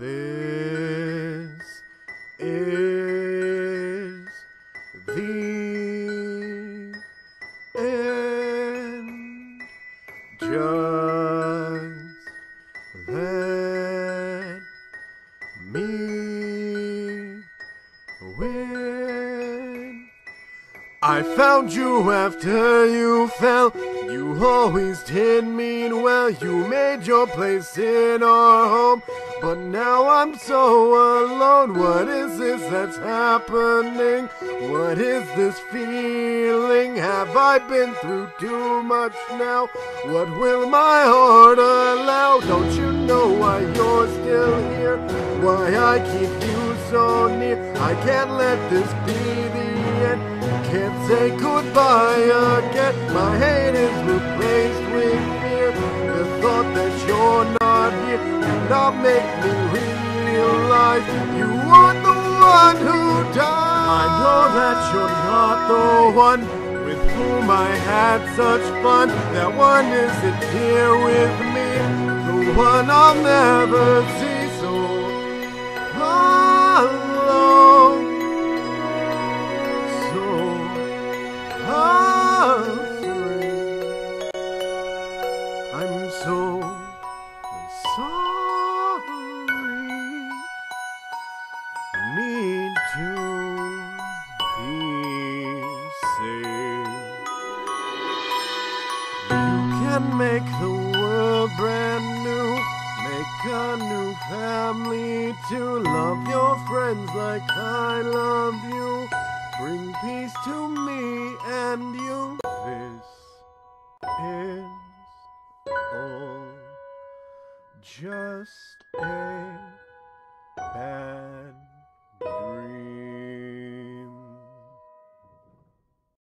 This is the end. Just let me win. I found you after you fell. You always did mean well. You made your place in our home. But now I'm so alone. What is this that's happening? What is this feeling? Have I been through too much now? What will my heart allow? Don't you know why you're still here? Why I keep you so near? I can't let this be the end. Can't say goodbye again. My hate is replaced with make me realize you weren't the one who died. I know that you're not the one with whom I had such fun. That one isn't here with me. The one I'll never see. Make the world brand new. Make a new family to love your friends like I love you. Bring peace to me and you. This is all just